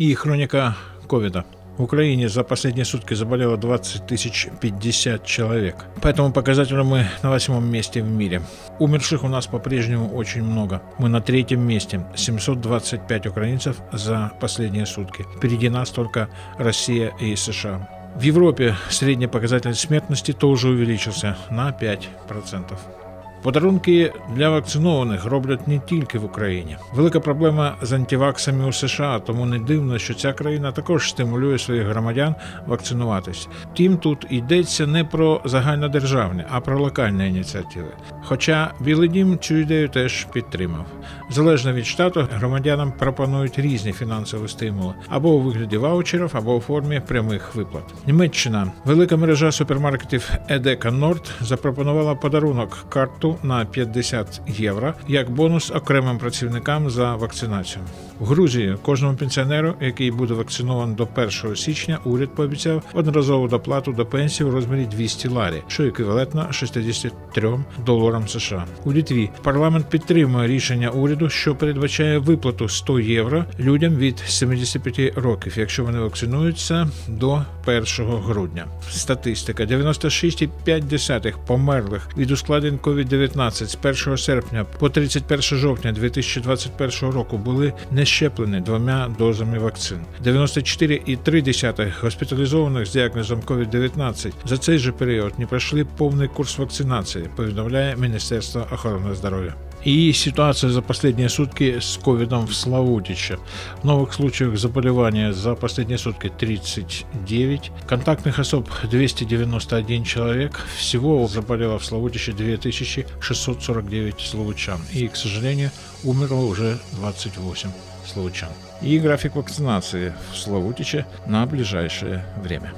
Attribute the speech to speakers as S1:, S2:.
S1: И хроника ковида. В Украине за последние сутки заболело 20 тысяч 50 человек. По этому показателю мы на восьмом месте в мире. Умерших у нас по-прежнему очень много. Мы на третьем месте. 725 украинцев за последние сутки. Впереди нас только Россия и США. В Европе средний показатель смертности тоже увеличился на 5%. Подарунки для вакцинованих роблять не тільки в Україні. Велика проблема з антиваксами у США, тому не дивно, що ця країна також стимулює своїх громадян вакцинуватись. Втім, тут йдеться не про загальнодержавні, а про локальні ініціативи. Хоча Білий Дім цю ідею теж підтримав. Залежно від штату, громадянам пропонують різні фінансові стимули або у вигляді ваучерів, або у формі прямих виплат. Німеччина, велика мережа супермаркетів Едека Норд запропонувала подарунок карту на 50 євро як бонус окремим працівникам за вакцинацію. В Грузії кожному пенсіонеру, який буде вакцинований до 1 січня, уряд пообіцяв одноразову доплату до пенсії в розмірі 200 ларі, що еквівалентно 63 доларам США. У Літві парламент підтримує рішення уряду, що передбачає виплату 100 євро людям від 75 років, якщо вони вакцинуються до 1 грудня. Статистика: 96,5 померлих від ускладнень COVID-19 з 1 серпня по 31 жовтня 2021 року були не щеплені двома дозами вакцин. 94,3 госпіталізованих з діагнозом COVID-19 за цей же період не пройшли повний курс вакцинації, повідомляє Міністерство охорони здоров'я. И ситуация за последние сутки с ковидом в Славутиче. Новых случаев заболевания за последние сутки 39. Контактных особ 291 человек. Всего заболело в Славутиче 2649 славучан. И, к сожалению, умерло уже 28 славучан. И график вакцинации в Славутиче на ближайшее время.